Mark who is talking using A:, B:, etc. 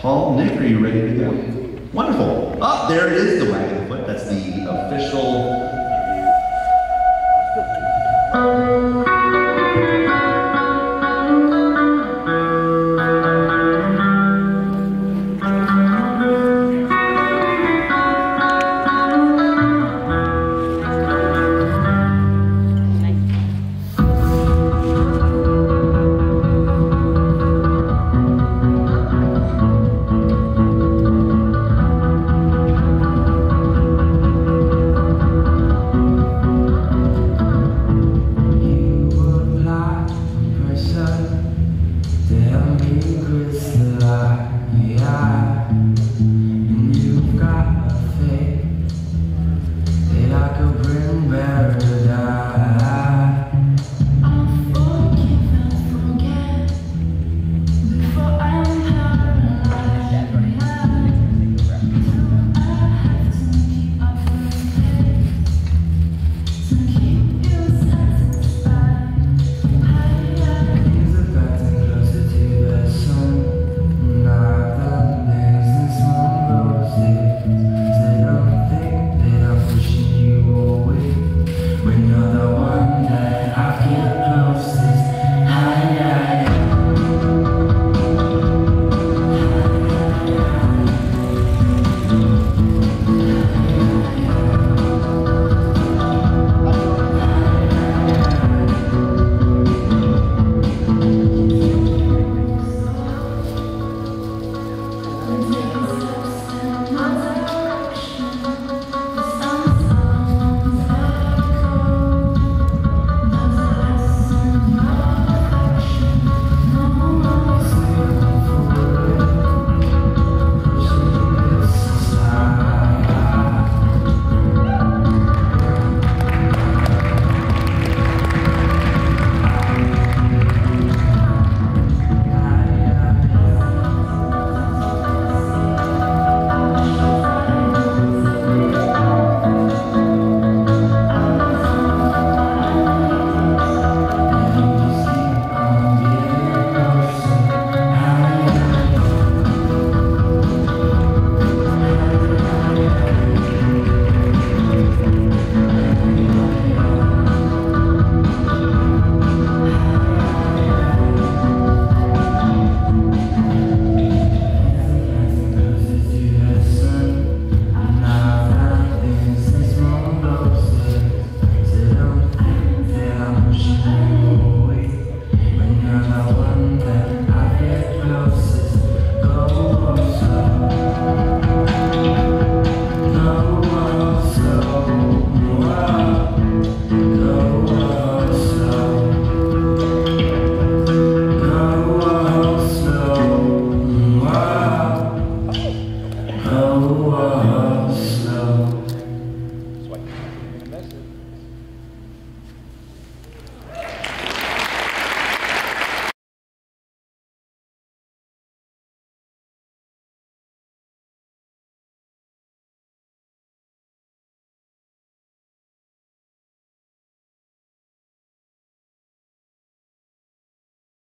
A: Paul, Nick, are you ready to go? Wonderful. Oh, there is, the wagon foot. That's the official